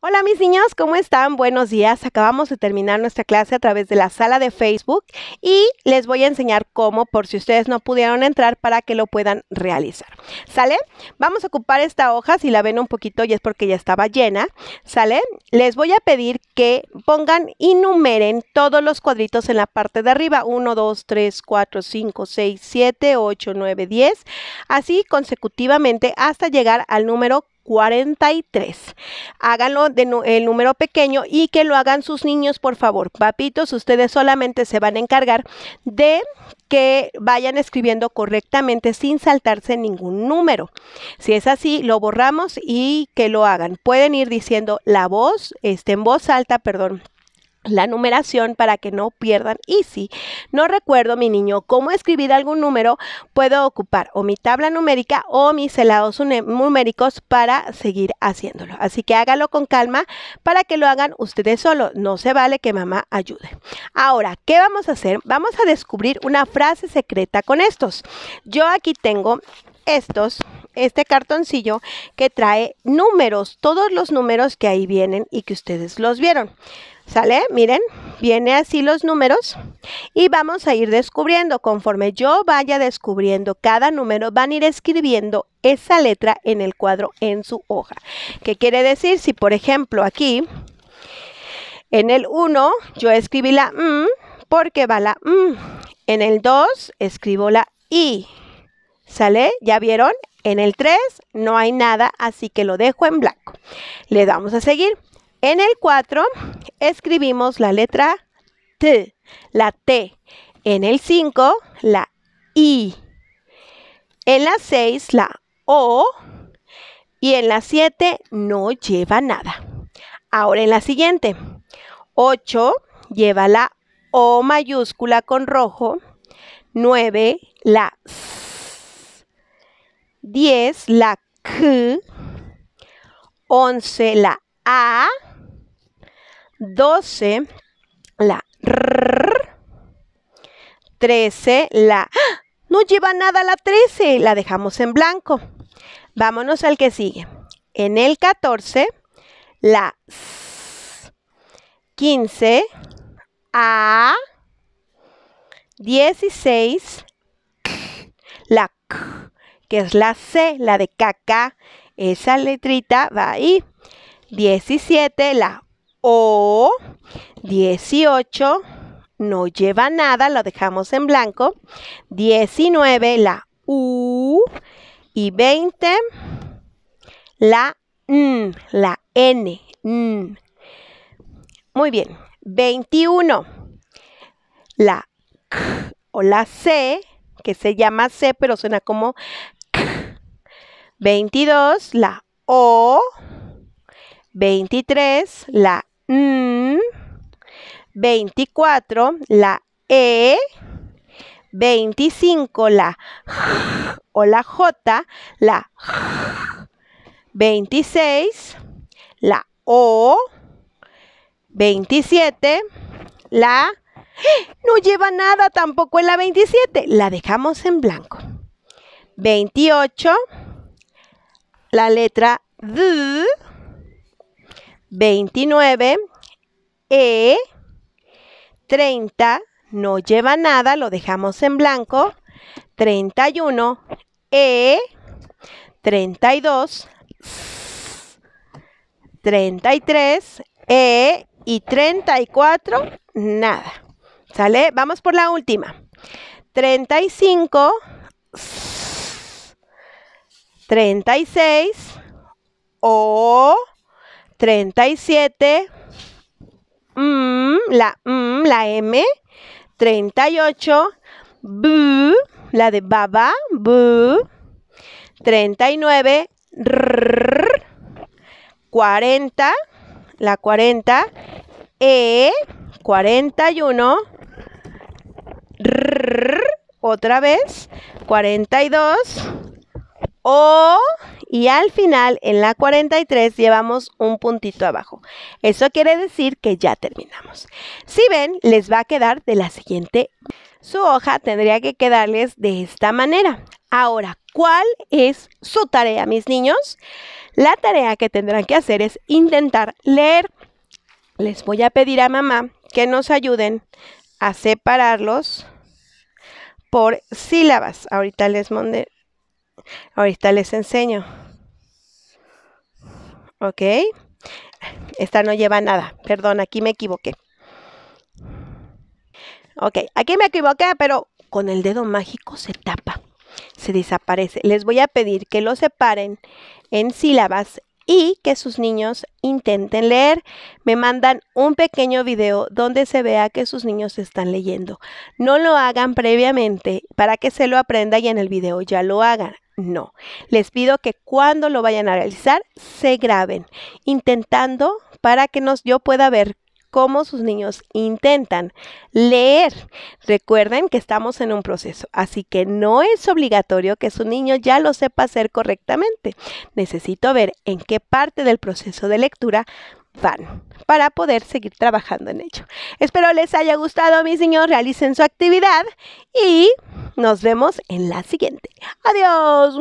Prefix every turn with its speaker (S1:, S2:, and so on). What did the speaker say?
S1: Hola mis niños, ¿cómo están? Buenos días. Acabamos de terminar nuestra clase a través de la sala de Facebook y les voy a enseñar cómo, por si ustedes no pudieron entrar, para que lo puedan realizar. ¿Sale? Vamos a ocupar esta hoja, si la ven un poquito y es porque ya estaba llena. ¿Sale? Les voy a pedir que pongan y numeren todos los cuadritos en la parte de arriba. 1, 2, 3, 4, 5, 6, 7, 8, 9, 10. Así consecutivamente hasta llegar al número 43. Háganlo de el número pequeño y que lo hagan sus niños, por favor. Papitos, ustedes solamente se van a encargar de que vayan escribiendo correctamente sin saltarse ningún número. Si es así, lo borramos y que lo hagan. Pueden ir diciendo la voz, este, en voz alta, perdón, la numeración para que no pierdan. Y si no recuerdo, mi niño, cómo escribir algún número, puedo ocupar o mi tabla numérica o mis helados numéricos para seguir haciéndolo. Así que hágalo con calma para que lo hagan ustedes solos. No se vale que mamá ayude. Ahora, ¿qué vamos a hacer? Vamos a descubrir una frase secreta con estos. Yo aquí tengo estos este cartoncillo que trae números, todos los números que ahí vienen y que ustedes los vieron. ¿Sale? Miren, viene así los números y vamos a ir descubriendo. Conforme yo vaya descubriendo cada número, van a ir escribiendo esa letra en el cuadro en su hoja. ¿Qué quiere decir? Si por ejemplo aquí, en el 1, yo escribí la M porque va la M. En el 2, escribo la I. ¿Sale? ¿Ya vieron? En el 3 no hay nada, así que lo dejo en blanco. Le damos a seguir. En el 4 escribimos la letra T, la T. En el 5, la I. En la 6, la O. Y en la 7 no lleva nada. Ahora en la siguiente. 8 lleva la O mayúscula con rojo. 9, la S. 10, la K. 11, la A. 12, la R, 13, la... ¡Ah! No lleva nada la 13, la dejamos en blanco. Vámonos al que sigue. En el 14, la S, 15, A, 16, la K, que es la C, la de caca. Esa letrita va ahí. 17, la o 18 no lleva nada, lo dejamos en blanco. 19 la U y 20 la N, la N. Muy bien. 21 la K o la C, que se llama C, pero suena como K. 22 la O. 23 la 24, la E, 25, la J. O la J, la J, 26, la O, 27, la no lleva nada tampoco en la 27, la dejamos en blanco. 28, la letra D, 29, E, 30, no lleva nada, lo dejamos en blanco. 31, E, 32, 33, E y 34, nada. ¿Sale? Vamos por la última. 35, 36, O, 37, mm, la mm, la M, 38, B, la de baba, B, 39, R, 40, la 40, E, 41, R, otra vez, 42, O, y al final en la 43 llevamos un puntito abajo. Eso quiere decir que ya terminamos. Si ven, les va a quedar de la siguiente. Su hoja tendría que quedarles de esta manera. Ahora, ¿cuál es su tarea, mis niños? La tarea que tendrán que hacer es intentar leer. Les voy a pedir a mamá que nos ayuden a separarlos por sílabas. Ahorita les mandé, ahorita les enseño. ¿Ok? Esta no lleva nada. Perdón, aquí me equivoqué. Ok, aquí me equivoqué, pero con el dedo mágico se tapa, se desaparece. Les voy a pedir que lo separen en sílabas y que sus niños intenten leer. Me mandan un pequeño video donde se vea que sus niños están leyendo. No lo hagan previamente para que se lo aprenda y en el video ya lo hagan. No, les pido que cuando lo vayan a realizar se graben intentando para que nos, yo pueda ver cómo sus niños intentan leer. Recuerden que estamos en un proceso, así que no es obligatorio que su niño ya lo sepa hacer correctamente. Necesito ver en qué parte del proceso de lectura van para poder seguir trabajando en ello. Espero les haya gustado, mis niños, realicen su actividad y nos vemos en la siguiente. Adiós.